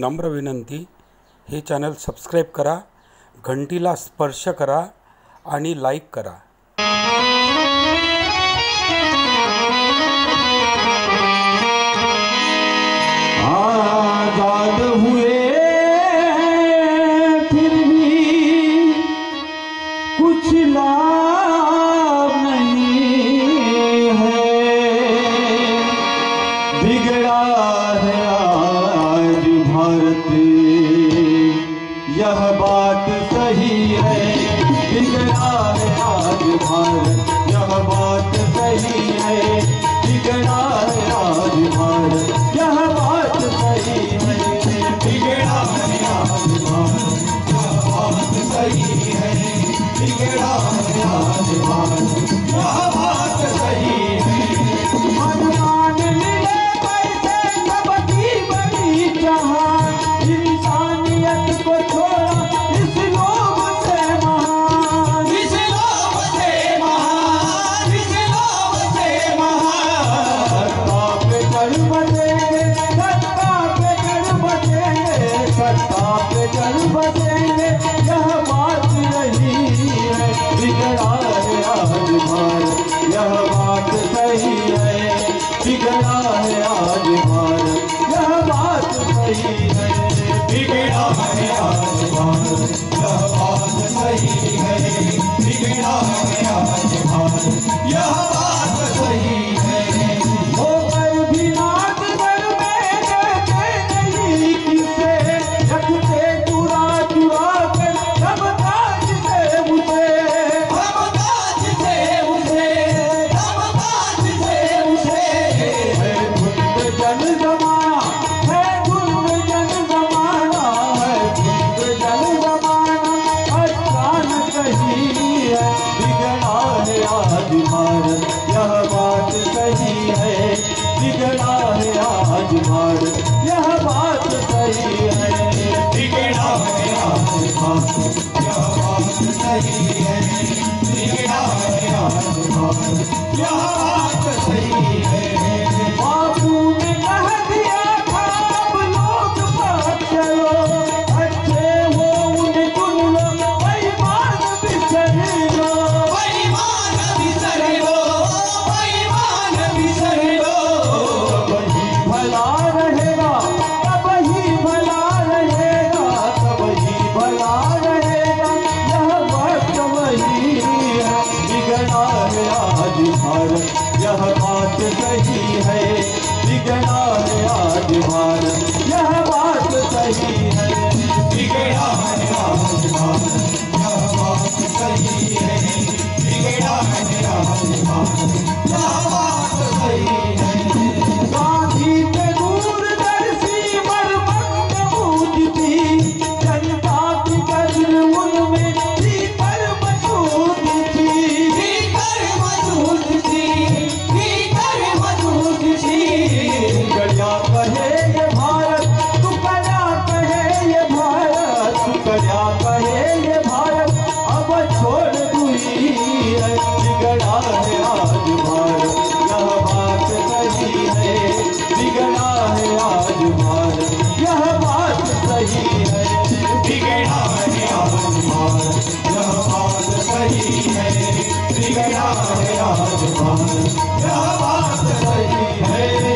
नम्र विनंती हे channel subscribe करा घंटीला स्पर्श करा आणि लाईक करा. यह बात सही है। बिगड़ा है आज भारत यह बात सही है। बिगड़ा है आज भारत यह बात सही है। बिगड़ा फतेंगे यह बात नहीं है, बिगड़ा है आज भारत यह बात सही है, बिगड़ा है आज भारत यह बात सही है, बिगड़ा है आज भारत यह बात सही है, बिगड़ा है आज भारत यह Yeah. आज भारत यह बात सही है बिगड़ा आज भारत यह बात बिगड़ा है आज भारत यह बात सही है, बिगड़ा है आज भारत यह बात सही है बिगड़ा है आज भारत यह बात सही है बिगड़ा है आज भारत यह बात सही है।